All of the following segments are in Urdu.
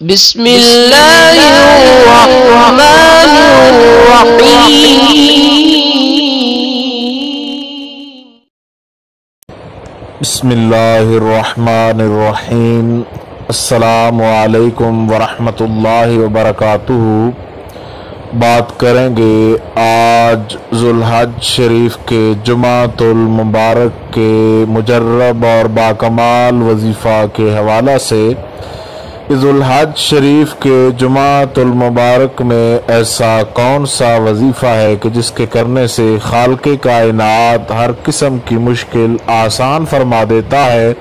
بسم الله الرحمن الرحيم بسم اللہ الرحمن الرحیم السلام علیکم ورحمۃ اللہ وبرکاتہ بات کریں گے آج ذوالحج شریف کے جمعۃ المبارک کے مجرب اور باکمال وظیفہ کے حوالہ سے ذوالحج شریف کے جمعۃ المبارک میں ایسا کون سا وظیفہ ہے کہ جس کے کرنے سے خالق کائنات ہر قسم کی مشکل آسان فرما دیتا ہے؟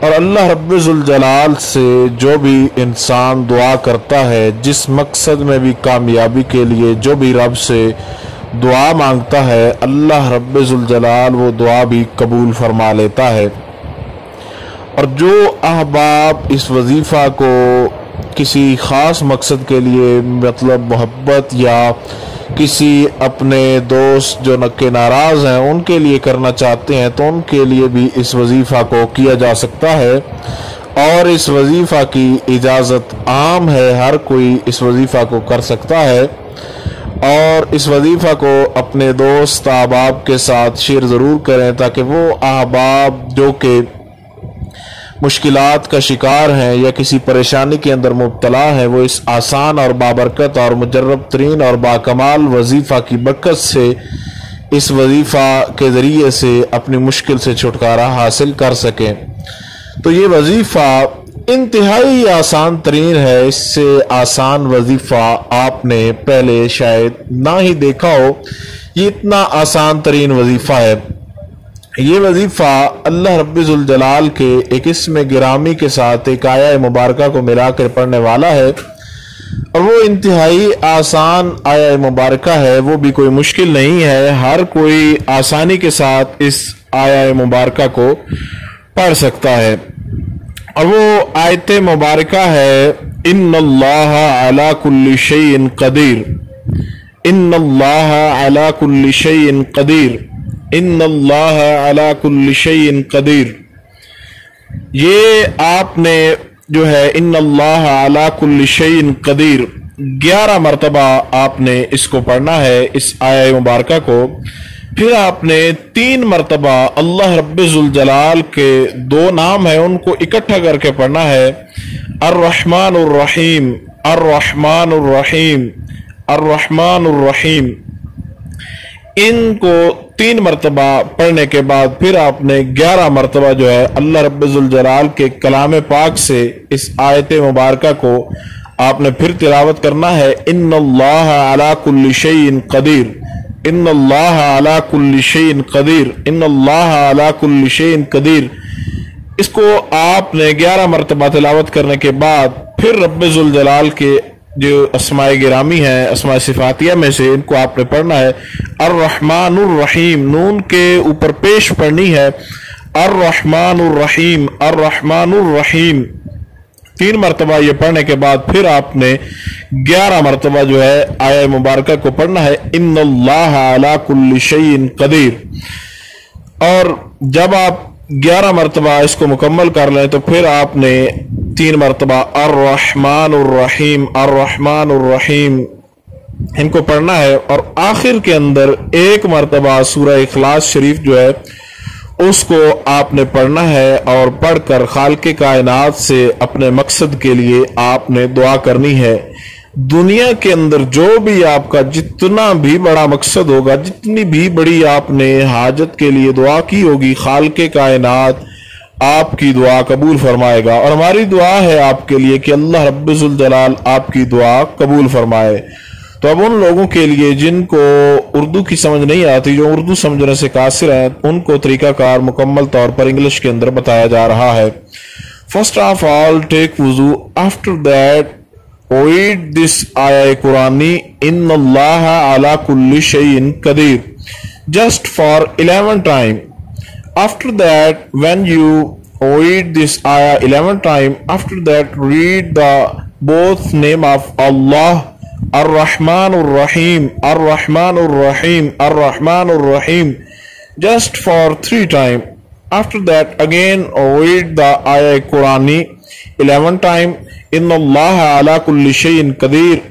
اور اللہ رب ذوالجلال سے جو بھی انسان دعا کرتا ہے، جس مقصد میں بھی کامیابی کے لیے جو بھی رب سے دعا مانگتا ہے، اللہ رب ذوالجلال وہ دعا بھی قبول فرما لیتا ہے۔ اور جو احباب اس وظیفہ کو کسی خاص مقصد کے لیے مطلب محبت یا کسی اپنے دوست جو نقے ناراض ہیں، ان کے لیے کرنا چاہتے ہیں، تو ان کے لیے بھی اس وظیفہ کو کیا جا سکتا ہے۔ اور اس وظیفہ کی اجازت عام ہے، ہر کوئی اس وظیفہ کو کر سکتا ہے۔ اور اس وظیفہ کو اپنے دوست، احباب کے ساتھ شیئر ضرور کریں تاکہ وہ احباب جو کہ مشکلات کا شکار ہیں یا کسی پریشانی کے اندر مبتلا ہے وہ اس آسان اور بابرکت اور مجرب ترین اور باکمال وظیفہ کی برکت سے، اس وظیفہ کے ذریعے سے اپنی مشکل سے چھٹکارا حاصل کر سکیں۔ تو یہ وظیفہ انتہائی آسان ترین ہے، اس سے آسان وظیفہ آپ نے پہلے شاید نہ ہی دیکھا ہو۔ یہ اتنا آسان ترین وظیفہ ہے۔ یہ وظیفہ اللہ رب الجلال کے ایک اسم گرامی کے ساتھ ایک آیا مبارکہ کو ملا کر پڑھنے والا ہے اور وہ انتہائی آسان آیا مبارکہ ہے، وہ بھی کوئی مشکل نہیں ہے۔ ہر کوئی آسانی کے ساتھ اس آیا مبارکہ کو پڑھ سکتا ہے۔ اور وہ آیت مبارکہ ہے، ان اللہ علی کل شیء قدیر۔ ان اللہ علی کل شیء قدیر۔ ان اللہ علی کل شیء قدیر یہ آپ نے جو ہے ان اللہ علی کل شیء قدیر گیارہ مرتبہ آپ نے اس کو پڑھنا ہے، اس آیہ مبارکہ کو۔ پھر آپ نے تین مرتبہ اللہ رب الجلال کے دو نام ہیں، ان کو اکٹھا کر کے پڑھنا ہے۔ الرحمن الرحیم الرحمن الرحیم الرحمن الرحیم ان کو تین مرتبہ پڑھنے کے بعد پھر آپ نے گیارہ مرتبہ جو ہے اللہ رب الجلال کے کلام پاک سے اس آیت مبارکہ کو آپ نے پھر تلاوت کرنا ہے۔ ان اللہ علی کل شیء قدیر۔ ان اللہ علی کل شیء قدیر۔ ان اللہ علی کل شیء قدیر۔ اس کو آپ نے گیارہ مرتبہ تلاوت کرنے کے بعد پھر رب الجلال کے جو اسماء گرامی ہیں، اسماء صفاتیہ میں سے ان کو آپ نے پڑھنا ہے۔ الرحمن الرحیم نون کے اوپر پیش پڑھنی ہے۔ الرحمن الرحیم الرحمن الرحیم تین مرتبہ یہ پڑھنے کے بعد پھر آپ نے گیارہ مرتبہ جو ہے آیا مبارکہ کو پڑھنا ہے۔ ان اللہ علی کل شیء قدیر اور جب آپ گیارہ مرتبہ اس کو مکمل کر لیں تو پھر آپ نے تین مرتبہ الرحمن الرحیم الرحمن الرحیم ان کو پڑھنا ہے اور آخر کے اندر ایک مرتبہ سورہ اخلاص شریف جو ہے، اس کو آپ نے پڑھنا ہے اور پڑھ کر خالق کائنات سے اپنے مقصد کے لیے آپ نے دعا کرنی ہے۔ دنیا کے اندر جو بھی آپ کا جتنا بھی بڑا مقصد ہوگا، جتنی بھی بڑی آپ نے حاجت کے لیے دعا کی ہوگی، خالق کائنات آپ کی دعا قبول فرمائے گا اور ہماری دعا ہے آپ کے لیے کہ اللہ رب الجلال آپ کی دعا قبول فرمائے۔ تو اب ان لوگوں کے لیے جن کو اردو کی سمجھ نہیں آتی، جو اردو سمجھنے سے قاصر ہیں، ان کو طریقہ کار مکمل طور پر انگلش کے اندر بتایا جا رہا ہے۔ فرسٹ آف آل ٹیک وضو آفٹر دیٹ اویڈ دس آیا قرآنی ان اللہ علی کل شیء قدیر just for 11 time after that when you read this ayah 11 time after that read the both name of Allah Ar-Rahman Ar-Rahim Ar-Rahman Ar-Rahim Ar-Rahman Ar-Rahim just for three time. After that again read the ayah Qurani 11 time. In Allah ala kulli shayin qadir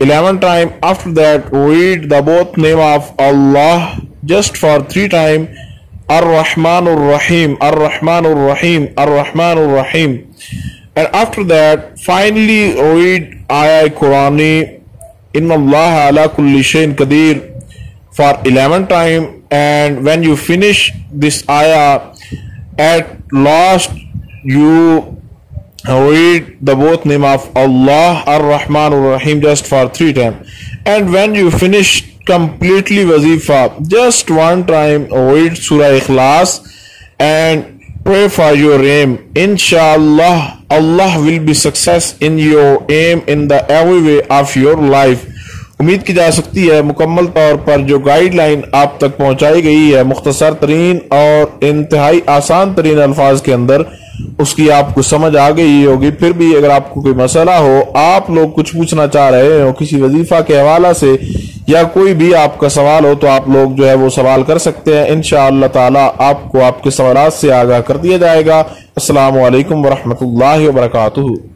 11 time. After that read the both name of Allah just for 3 time Ar-Rahman Ar-Rahim Ar-Rahman Ar-Rahim Ar-Rahman Ar-Rahim and after that finally read ayah Qurani Inna Allah ala kulli shayin qadir for 11 time. And when you finish this ayah at last you read the both name of Allah Ar-Rahman Ar-Rahim just for three times and when you finish completely wazifa. Just one time read Surah Ikhlas and pray for your aim. Inshallah Allah will be success in your aim in the every way of your life. امید کی جا سکتی ہے مکمل طور پر جو گائیڈ لائن آپ تک پہنچائی گئی ہے، مختصر ترین اور انتہائی آسان ترین الفاظ کے اندر، اس کی آپ کو سمجھ آ گئی ہوگی۔ پھر بھی اگر آپ کو کوئی مسئلہ ہو، آپ لوگ کچھ پوچھنا چاہ رہے ہو کسی وظیفہ کے حوالہ سے یا کوئی بھی آپ کا سوال ہو تو آپ لوگ جو ہے وہ سوال کر سکتے ہیں۔ انشاءاللہ تعالی آپ کو آپ کے سوالات سے آگاہ کر دیا جائے گا۔ السلام علیکم ورحمۃ اللہ وبرکاتہ۔